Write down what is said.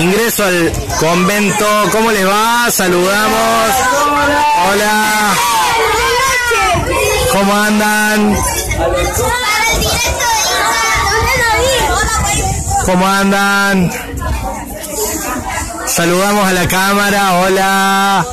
Ingreso al convento. ¿Cómo les va? Saludamos. Hola. ¿Cómo andan? ¿Cómo andan? Saludamos a la cámara. Hola.